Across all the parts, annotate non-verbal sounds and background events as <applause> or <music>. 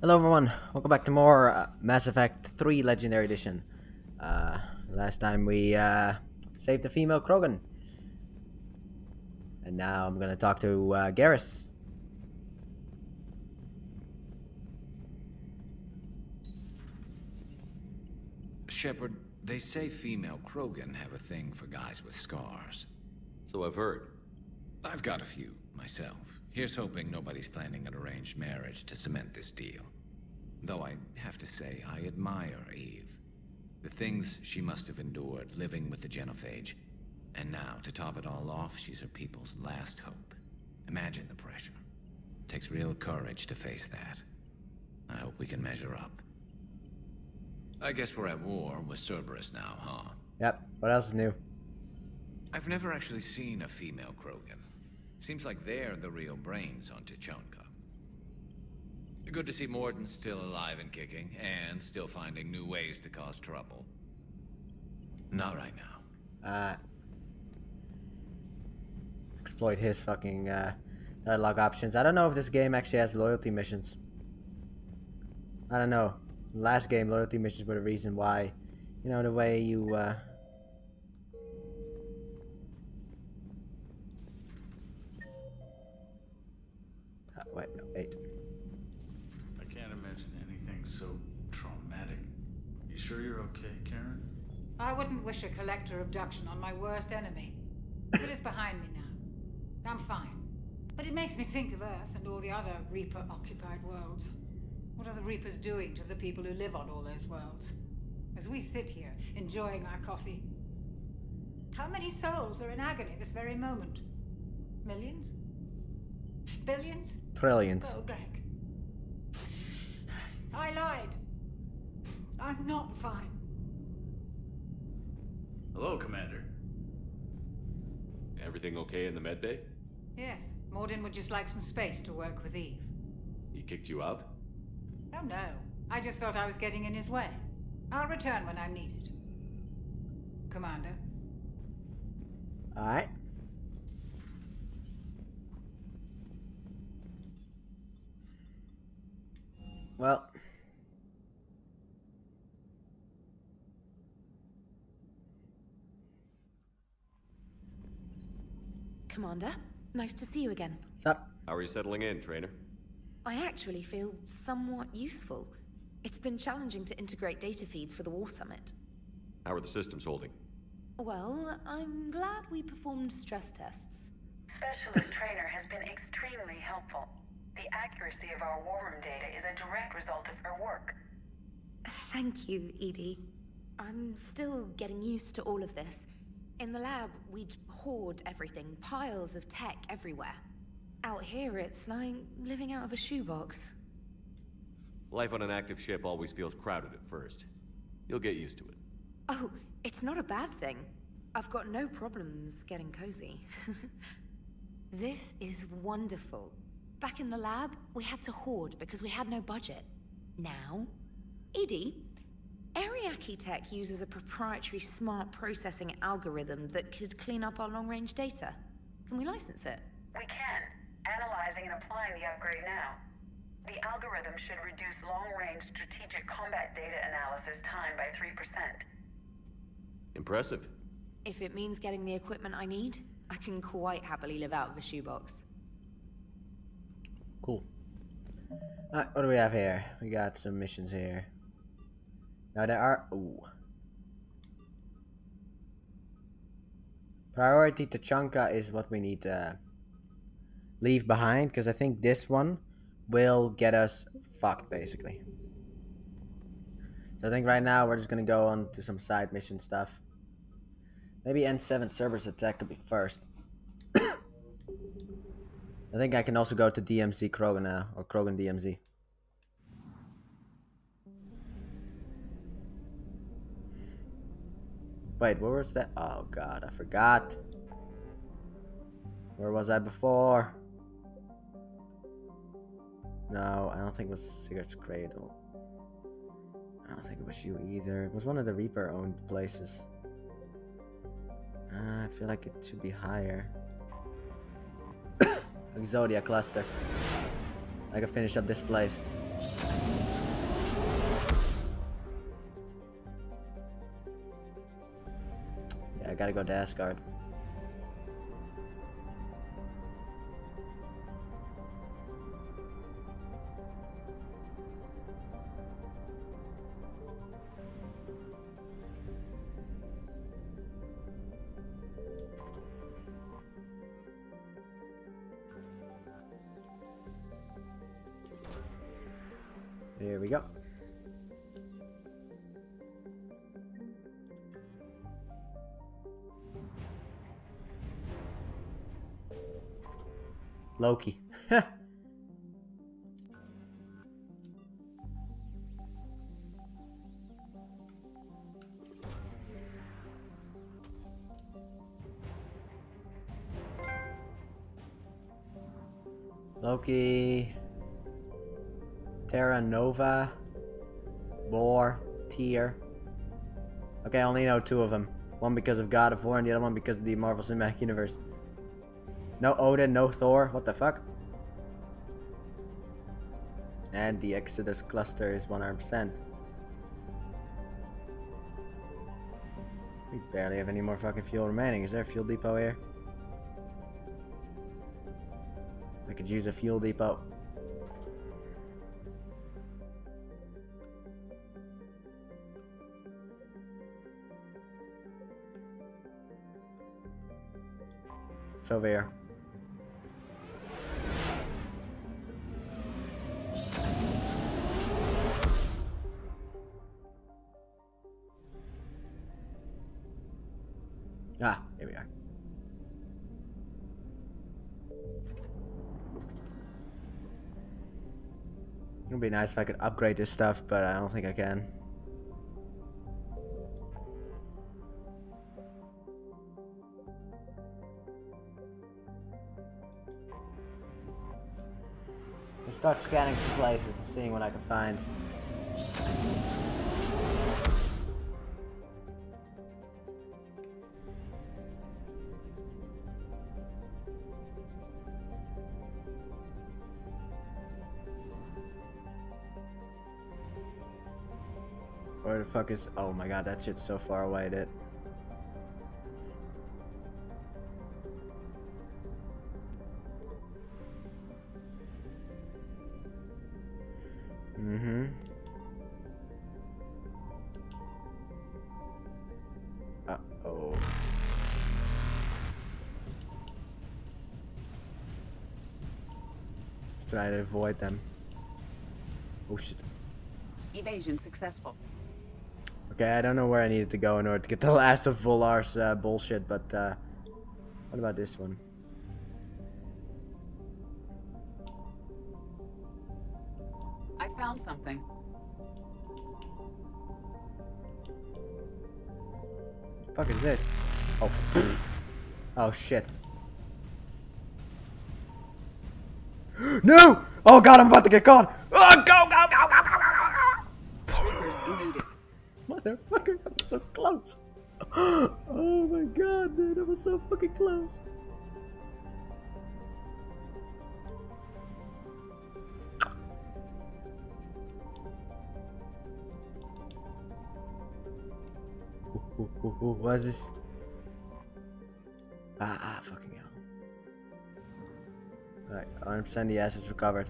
Hello everyone, welcome back to more uh, Mass Effect 3 Legendary Edition. Uh, last time we uh, saved the female Krogan. And now I'm gonna talk to uh, Garrus. Shepard, they say female Krogan have a thing for guys with scars. So I've heard. I've got a few, myself. Here's hoping nobody's planning an arranged marriage to cement this deal. Though I have to say, I admire Eve. The things she must have endured living with the Genophage. And now, to top it all off, she's her people's last hope. Imagine the pressure. It Takes real courage to face that. I hope we can measure up. I guess we're at war with Cerberus now, huh? Yep, what else is new? I've never actually seen a female Krogan. Seems like they're the real brains on Tuchanka. Good to see Mordin still alive and kicking, and still finding new ways to cause trouble. Not right now. Uh, exploit his fucking uh, dialogue options. I don't know if this game actually has loyalty missions. I don't know. Last game, loyalty missions were the reason why, you know, the way you, uh... Oh, wait, no, eight. Sure you're okay, Karen? I wouldn't wish a collector abduction on my worst enemy. But it's behind me now. I'm fine. But it makes me think of Earth and all the other Reaper-occupied worlds. What are the Reapers doing to the people who live on all those worlds? As we sit here, enjoying our coffee. How many souls are in agony this very moment? Millions? Billions? Trillions. Oh, Greg. I lied. I'm not fine. Hello, Commander. Everything okay in the medbay? Yes, Mordin would just like some space to work with Eve. He kicked you out? Oh no, I just felt I was getting in his way. I'll return when I'm needed. Commander. Alright. Well. Commander, nice to see you again. Sup? How are you settling in, Traynor? I actually feel somewhat useful. It's been challenging to integrate data feeds for the War Summit. How are the systems holding? Well, I'm glad we performed stress tests. Specialist Traynor has been extremely helpful. The accuracy of our war room data is a direct result of her work. Thank you, EDI. I'm still getting used to all of this. In the lab, we'd hoard everything, piles of tech everywhere. Out here, it's like living out of a shoebox. Life on an active ship always feels crowded at first. You'll get used to it. Oh, it's not a bad thing. I've got no problems getting cozy. <laughs> this is wonderful. Back in the lab, we had to hoard because we had no budget. Now, EDI, Ariake Tech uses a proprietary smart processing algorithm that could clean up our long-range data. Can we license it? We can. Analyzing and applying the upgrade now. The algorithm should reduce long-range strategic combat data analysis time by 3%. Impressive. If it means getting the equipment I need, I can quite happily live out of a shoebox. Cool. Alright, what do we have here? We got some missions here. Now there are... Ooh. Priority Tuchanka is what we need to leave behind, because I think this one will get us fucked, basically. So I think right now we're just gonna go on to some side mission stuff. Maybe N7 Cerberus attack could be first. <coughs> I think I can also go to DMZ Krogan now, or Krogan DMZ. Wait, where was that? Oh god, I forgot. Where was I before? No, I don't think it was Sigurd's Cradle. I don't think it was you either. It was one of the Reaper owned places. Uh, I feel like it should be higher. <coughs> Exodus cluster. I can finish up this place. Gotta go to Asgard. Here we go. Loki. <laughs> Loki. Terra Nova. Bor. Tyr. Okay, I only know two of them. One because of God of War and the other one because of the Marvel Cinematic Universe. No Odin, no Thor. What the fuck? And the Exodus cluster is 100%. We barely have any more fucking fuel remaining. Is there a fuel depot here? I could use a fuel depot. It's over here. Ah, here we are. It would be nice if I could upgrade this stuff, but I don't think I can. Let's start scanning some places and seeing what I can find. Where fuck is... Oh my god, that shit's so far away, dude. Mm-hmm. Uh-oh. Let's try to avoid them. Oh shit. Evasion successful. Okay, I don't know where I needed to go in order to get the <laughs> last of Volar's uh, bullshit, but uh, what about this one? I found something. fuck is this? Oh, <sniffs> oh shit. <gasps> no! Oh god, I'm about to get caught! Oh, go, That was so close. <gasps> Oh my god, man, that was so fucking close. Ooh, ooh, ooh, what is this? Ah, ah, fucking hell. Alright, 100% the assets recovered.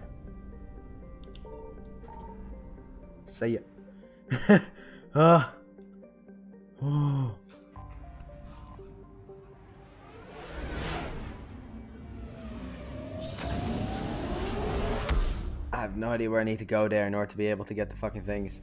See ya. Ah. Oh. I have no idea where I need to go there in order to be able to get the fucking things.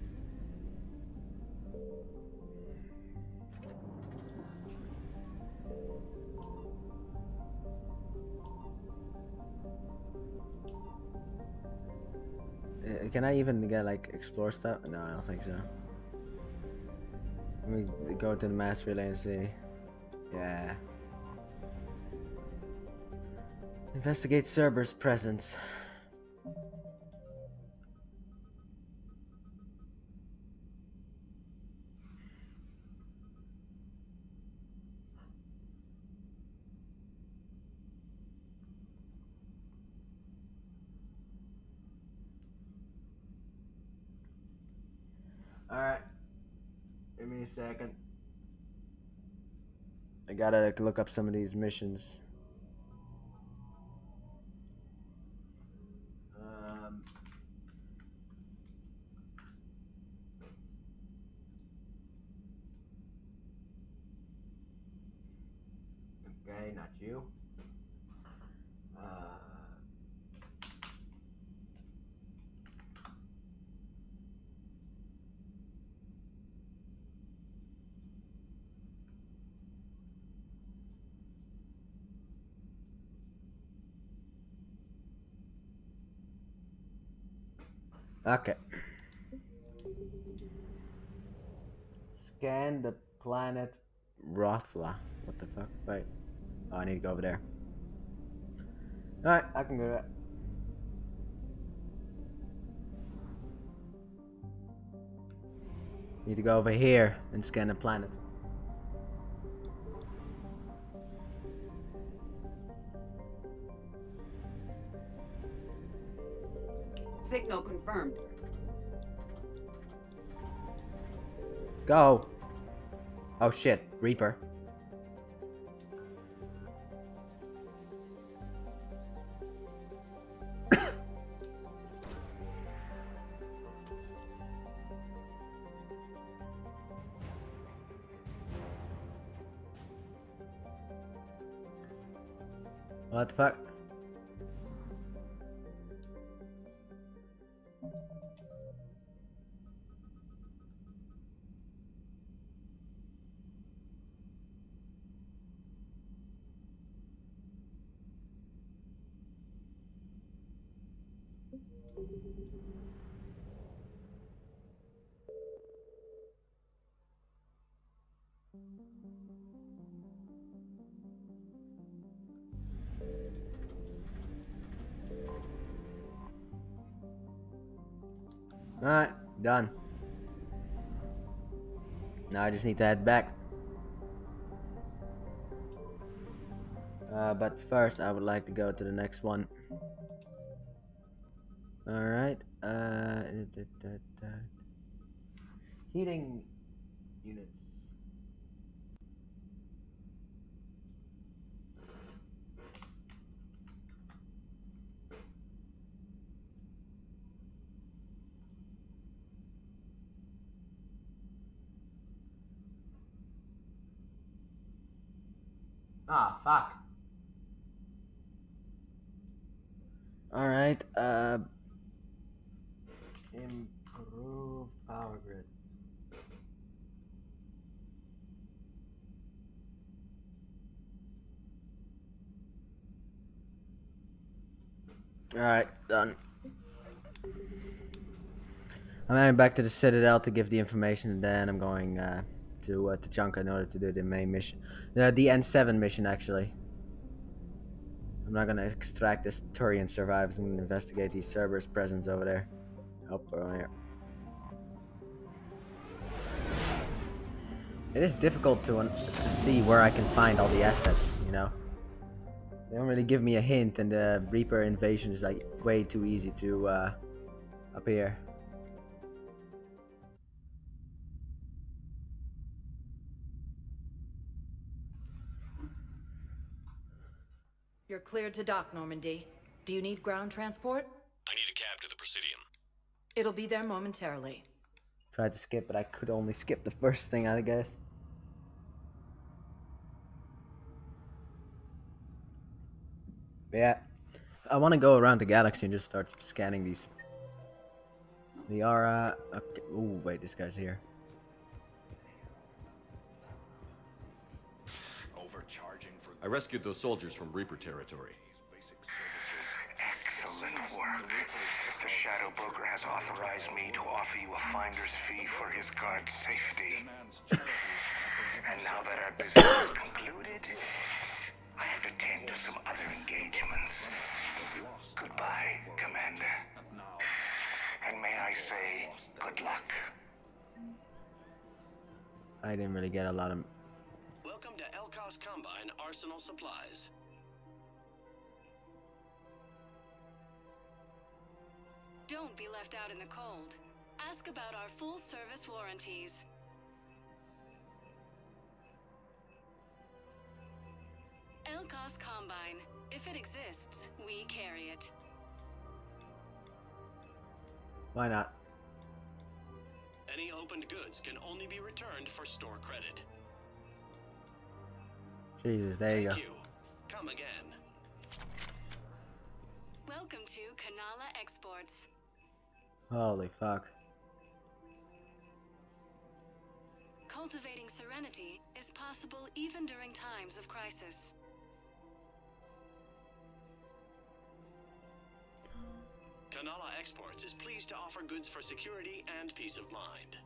Uh, Can I even get like explore stuff? No, I don't think so. Let me go to the mass relay and see. Yeah. Investigate Cerberus presence. Gotta look up some of these missions. Um, okay, not you. Okay. Scan the planet Rothla. What the fuck? Wait. Oh, I need to go over there. Alright, I can do that. Need to go over here and scan the planet. Confirmed. Go! Oh shit, Reaper. <coughs> what the fuck? Alright, done. Now I just need to head back. Uh, but first, I would like to go to the next one. Alright, uh, heating units. Ah, fuck. Alright, uh... power grid. Alright, done. I'm heading back to the Citadel to give the information, and then I'm going uh, to uh, Tuchanka in order to do the main mission. Uh, the N7 mission, actually. I'm not gonna extract this Turian survives. I'm gonna investigate these Cerberus presence over there. Oh, we're on here. It is difficult to to see where I can find all the assets, you know. They don't really give me a hint, and the Reaper invasion is like way too easy to uh, up here. You're cleared to dock, Normandy. Do you need ground transport? I need a cab to the Presidium. It'll be there momentarily. Tried to skip, but I could only skip the first thing, I guess. Yeah. I want to go around the galaxy and just start scanning these. They are, uh... Okay. Ooh, wait, this guy's here. I rescued those soldiers from Reaper territory. Excellent work. The Shadow Broker has authorized me to offer you a finder's fee for his guard's safety. <laughs> and now that our business is concluded, I have to tend to some other engagements. Goodbye, Commander. And may I say, good luck. I didn't really get a lot of Welcome to Elkos Combine Arsenal Supplies. Don't be left out in the cold. Ask about our full service warranties. Elkos Combine. If it exists, we carry it. Why not? Any opened goods can only be returned for store credit. Jesus, there you go. Thank you. Come again. Welcome to Kanala Exports. Holy fuck. Cultivating serenity is possible even during times of crisis. Kanala Exports is pleased to offer goods for security and peace of mind.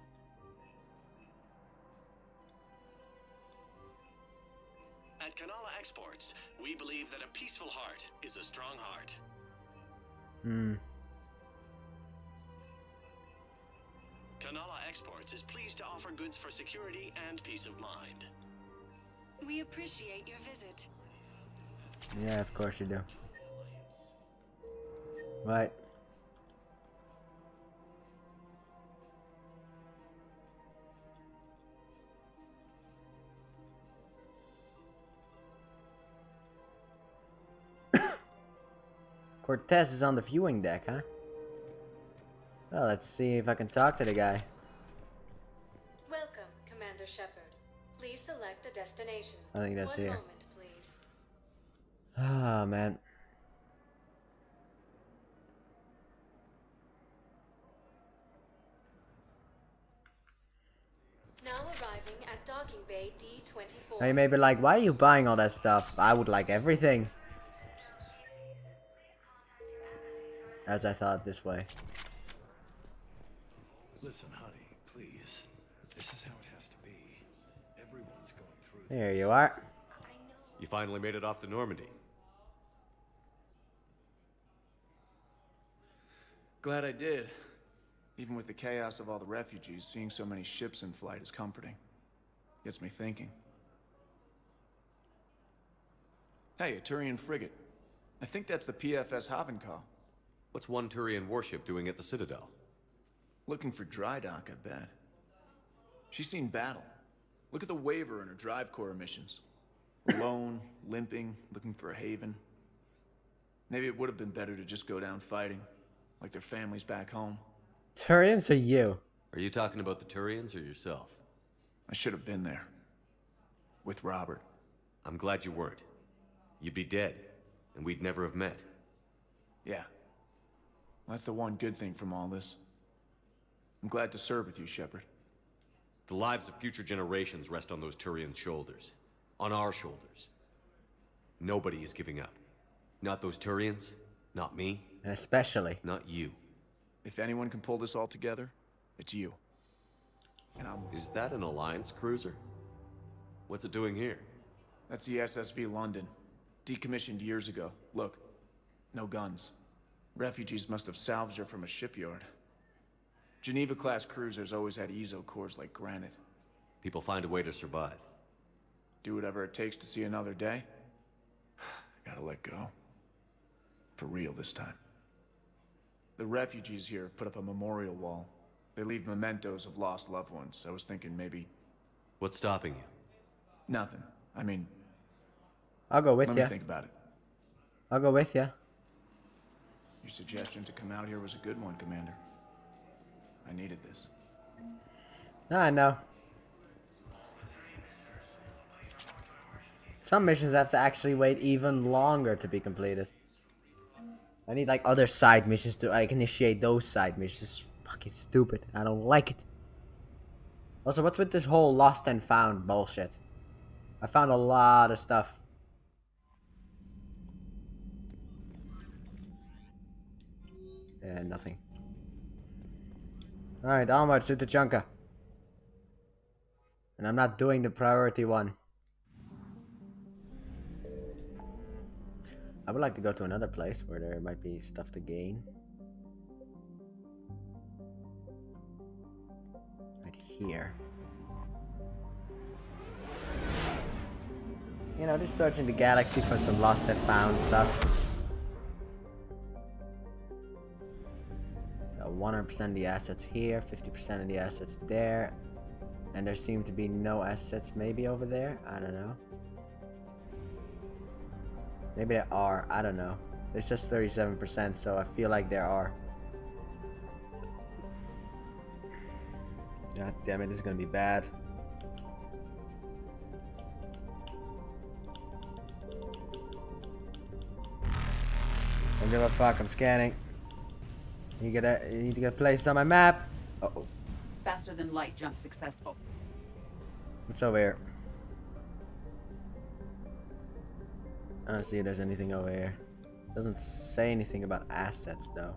At Kanala Exports, we believe that a peaceful heart is a strong heart. Hmm. Kanala Exports is pleased to offer goods for security and peace of mind. We appreciate your visit. Yeah, of course you do. Right. Cortez is on the viewing deck, huh? Well, let's see if I can talk to the guy. Welcome, Commander Shepard. Please select a destination. I think that's One here. moment, please. Ah, man. Now arriving at docking bay D24. Now you may be like, why are you buying all that stuff? I would like everything. As I thought this way. Listen, honey, please. This is how it has to be. Everyone's going through There you are. You finally made it off to Normandy. Glad I did. Even with the chaos of all the refugees, seeing so many ships in flight is comforting. Gets me thinking. Hey, a Turian frigate. I think that's the PFS Havenkal. What's one Turian warship doing at the Citadel? Looking for dry dock, I bet. She's seen battle. Look at the waver in her drive core emissions. Alone, <laughs> limping, looking for a haven. Maybe it would have been better to just go down fighting, like their families back home. Turians or you? Are you talking about the Turians or yourself? I should have been there. With Robert. I'm glad you weren't. You'd be dead, and we'd never have met. Yeah. That's the one good thing from all this. I'm glad to serve with you, Shepard. The lives of future generations rest on those Turian shoulders. On our shoulders. Nobody is giving up. Not those Turians, not me, And especially. not you. If anyone can pull this all together, it's you. And I'm... Is that an Alliance cruiser? What's it doing here? That's the SSV London. Decommissioned years ago. Look, no guns. Refugees must have salvaged her from a shipyard. Geneva-class cruisers always had eezo cores like granite. People find a way to survive. Do whatever it takes to see another day. <sighs> Gotta let go. For real this time. The refugees here have put up a memorial wall. They leave mementos of lost loved ones. I was thinking maybe... What's stopping you? Nothing. I mean, I'll go with you. let you. me think about it. I'll go with you. Your suggestion to come out here was a good one, Commander. I needed this. Ah, I know. Some missions have to actually wait even longer to be completed. I need like other side missions to like initiate those side missions. It's fucking stupid. I don't like it. Also, what's with this whole lost and found bullshit? I found a lot of stuff. Yeah, nothing. Alright, onward to Tuchanka. And I'm not doing the priority one. I would like to go to another place where there might be stuff to gain. Right here. You know, just searching the galaxy for some lost and found stuff. 100% of the assets here, 50% of the assets there. And there seem to be no assets maybe over there. I don't know. Maybe there are. I don't know. It's just 37%, so I feel like there are. God damn it, this is gonna be bad. Don't give a fuck, I'm scanning. You get a you need to get a place on my map. Uh oh. Faster than light jump successful. What's over here? I don't see if there's anything over here. Doesn't say anything about assets though.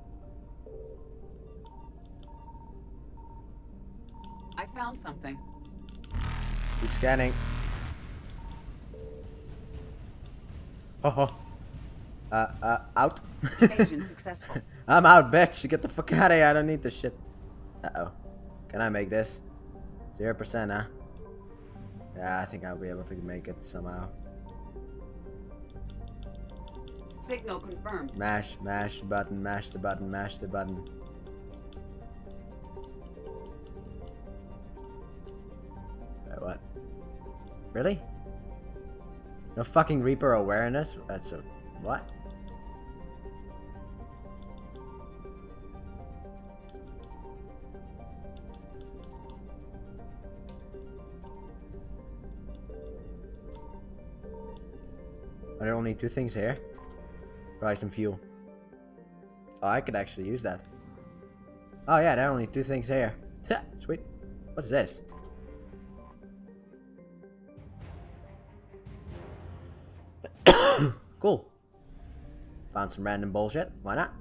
I found something. Keep scanning. Oh, uh, uh, out. Evasion successful. <laughs> I'm out, bitch. Get the fuck out of here. I don't need this shit. Uh oh. Can I make this? Zero percent, huh? Yeah, I think I'll be able to make it somehow. Signal confirmed. Mash, mash the button, mash the button, mash the button. Wait, what? Really? No fucking Reaper awareness? That's a... What? Only two things here? Probably some fuel. Oh, I could actually use that. Oh yeah, there are only two things here. <laughs> Sweet. What's this? <coughs> cool. Found some random bullshit. Why not?